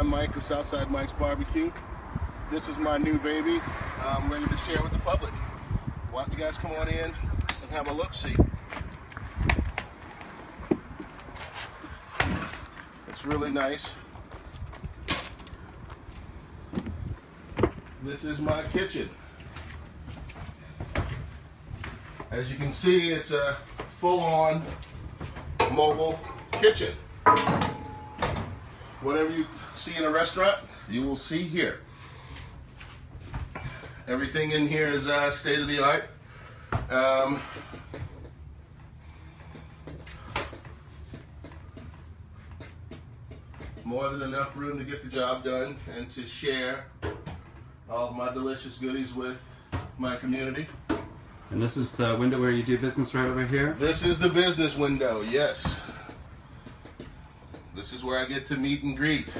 I'm Mike of Southside Mike's Barbecue. This is my new baby. I'm ready to share with the public. Why don't you guys come on in and have a look see? It's really nice. This is my kitchen. As you can see, it's a full-on mobile kitchen. Whatever you see in a restaurant, you will see here. Everything in here is uh, state of the art. Um, more than enough room to get the job done and to share all of my delicious goodies with my community. And this is the window where you do business right over here? This is the business window, yes. This is where I get to meet and greet